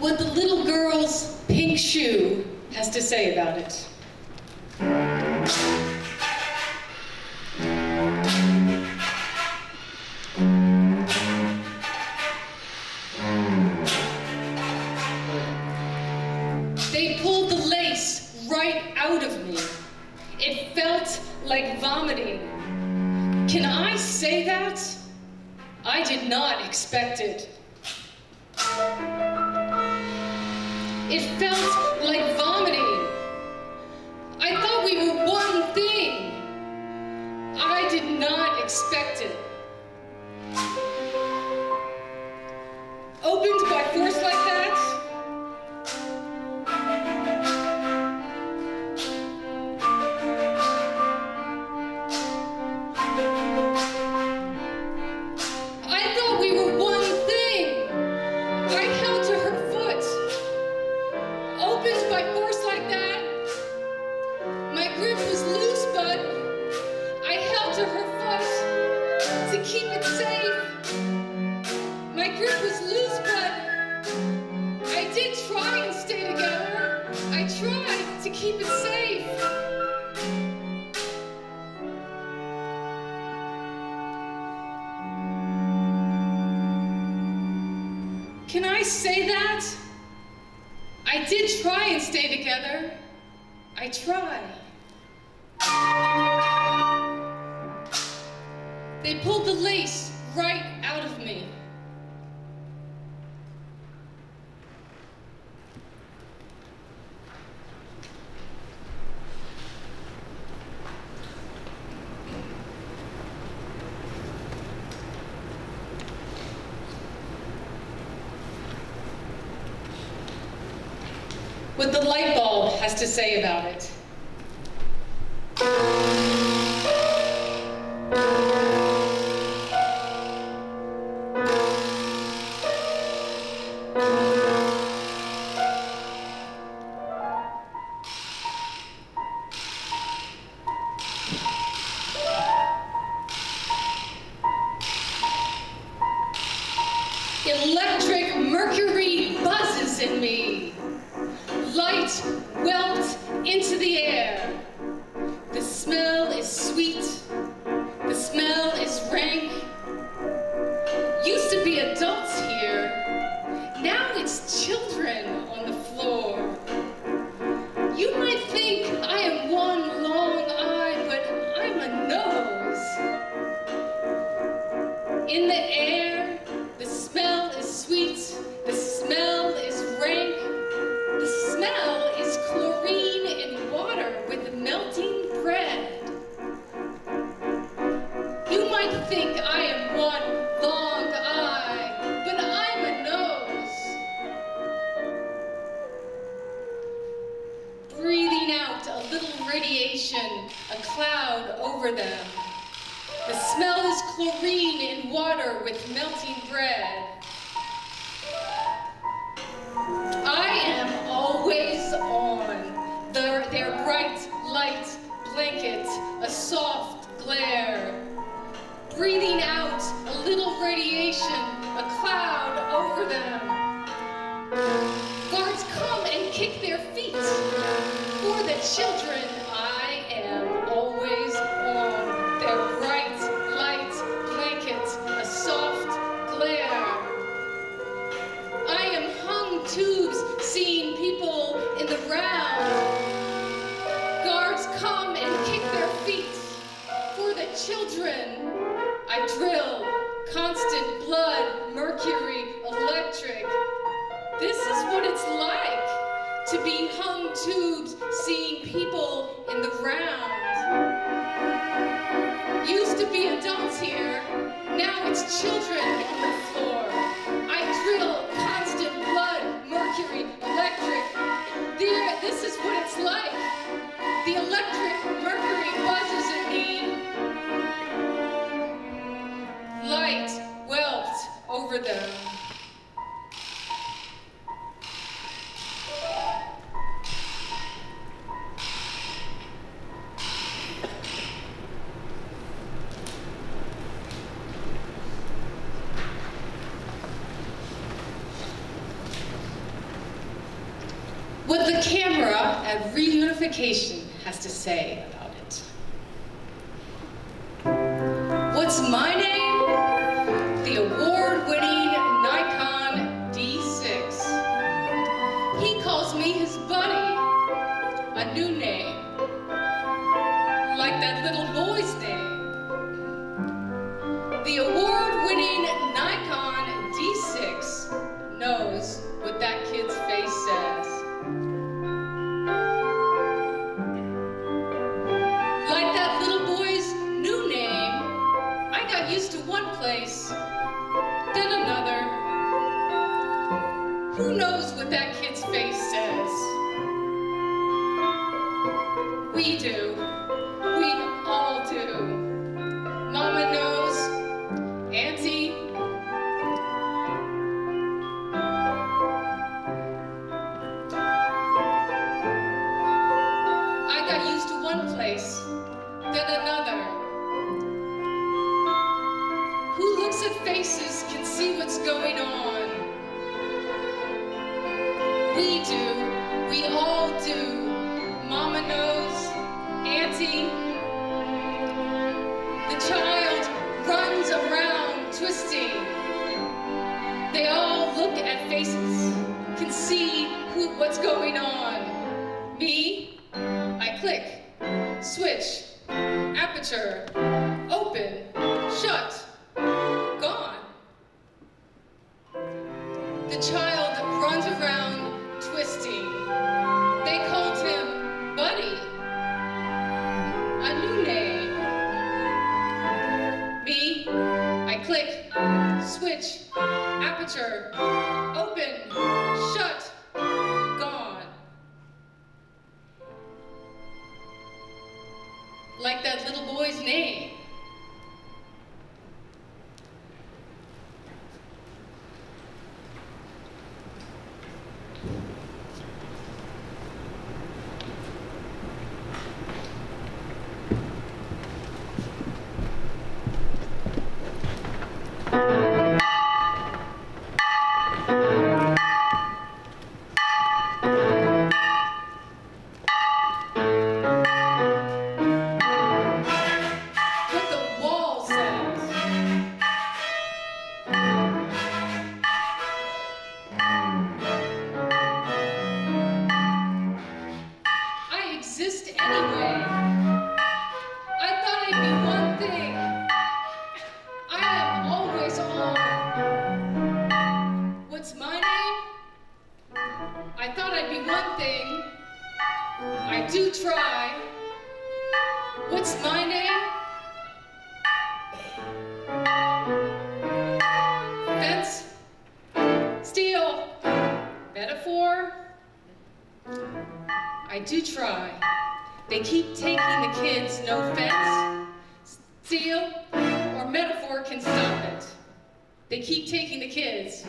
what the little girl's pink shoe has to say about it. They pulled the lace right out of me. It felt like vomiting. Can I say that? I did not expect it. It felt like keep it safe. My grip was loose, but I did try and stay together. I tried to keep it safe. Can I say that? I did try and stay together. I try. They pulled the lace right out of me. What the light bulb has to say about it. Electric mercury buzzes in me. Light welt into the air. The smell is sweet. The smell is rank. Over them. The smell is chlorine in water with melting bread. I am always on. Their, their bright light blanket, a soft glare. Breathing out tubes, seeing people in the round. Guards come and kick their feet. For the children, I drill. Constant blood, mercury, electric. This is what it's like to be hung tubes, seeing people in the round. Used to be adults here, now it's children on the floor. I drill this is what it's like. The electric mercury notification has to say about it. What's my name? The award-winning Nikon D6. He calls me his buddy, a new name, like that little boy's name. One place, then another. Who knows what that kid's face says? At faces can see what's going on. We do. We all do. Mama knows. Auntie. The child runs around twisting. They all look at faces, can see who, what's going on. Me, I click, switch, aperture, Like that little boy's name. I do try. What's my name? Fence, steel, metaphor. I do try. They keep taking the kids, no fence, steel, or metaphor can stop it. They keep taking the kids.